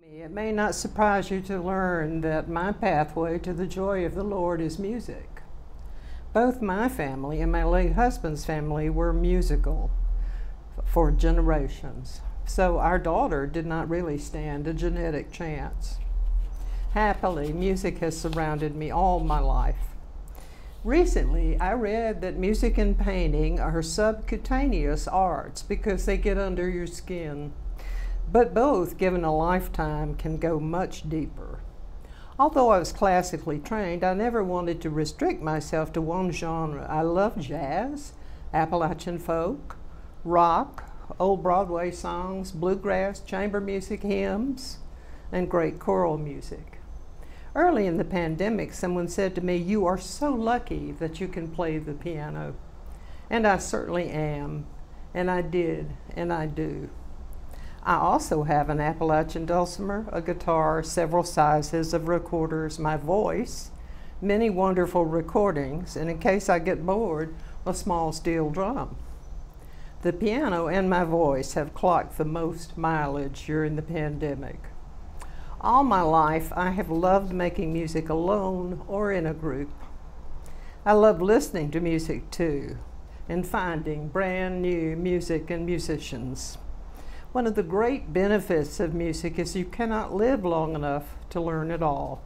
It may not surprise you to learn that my pathway to the joy of the Lord is music. Both my family and my late husband's family were musical for generations, so our daughter did not really stand a genetic chance. Happily, music has surrounded me all my life. Recently, I read that music and painting are subcutaneous arts because they get under your skin. But both, given a lifetime, can go much deeper. Although I was classically trained, I never wanted to restrict myself to one genre. I love jazz, Appalachian folk, rock, old Broadway songs, bluegrass, chamber music, hymns, and great choral music. Early in the pandemic, someone said to me, You are so lucky that you can play the piano. And I certainly am, and I did, and I do. I also have an Appalachian dulcimer, a guitar, several sizes of recorders, my voice, many wonderful recordings, and in case I get bored, a small steel drum. The piano and my voice have clocked the most mileage during the pandemic. All my life, I have loved making music alone or in a group. I love listening to music too and finding brand new music and musicians. One of the great benefits of music is you cannot live long enough to learn it all.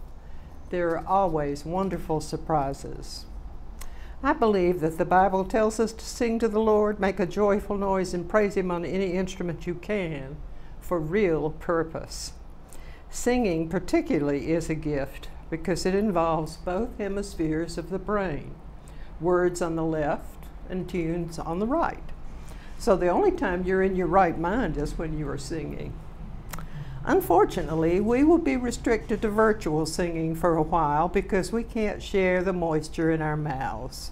There are always wonderful surprises. I believe that the Bible tells us to sing to the Lord, make a joyful noise, and praise Him on any instrument you can for real purpose. Singing, particularly, is a gift because it involves both hemispheres of the brain words on the left and tunes on the right. So the only time you're in your right mind is when you are singing. Unfortunately, we will be restricted to virtual singing for a while because we can't share the moisture in our mouths.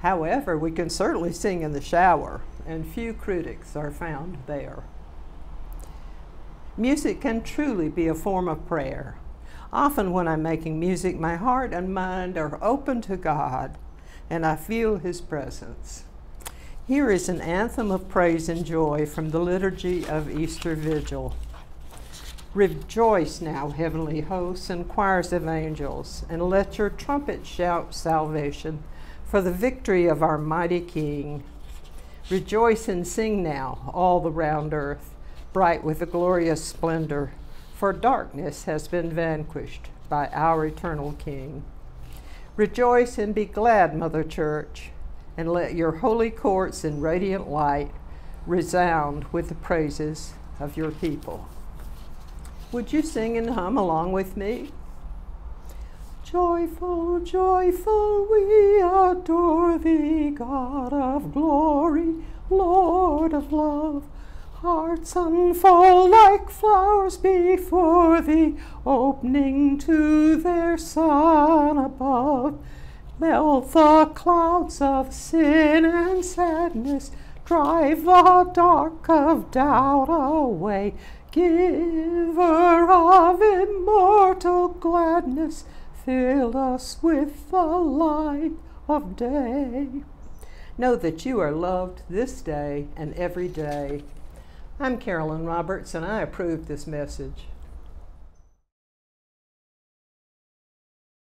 However, we can certainly sing in the shower, and few critics are found there. Music can truly be a form of prayer. Often, when I'm making music, my heart and mind are open to God, and I feel His presence. Here is an anthem of praise and joy from the liturgy of Easter Vigil. Rejoice now, heavenly hosts and choirs of angels, and let your trumpet shout salvation for the victory of our mighty King. Rejoice and sing now, all the round earth, bright with a glorious splendor, for darkness has been vanquished by our eternal King. Rejoice and be glad, Mother Church and let your holy courts in radiant light resound with the praises of your people. Would you sing and hum along with me? Joyful, joyful, we adore thee, God of glory, Lord of love. Hearts unfold like flowers before thee, opening to their sun above. Melt the clouds of sin and sadness, drive the dark of doubt away. Giver of immortal gladness, fill us with the light of day. Know that you are loved this day and every day. I'm Carolyn Roberts, and I approve this message.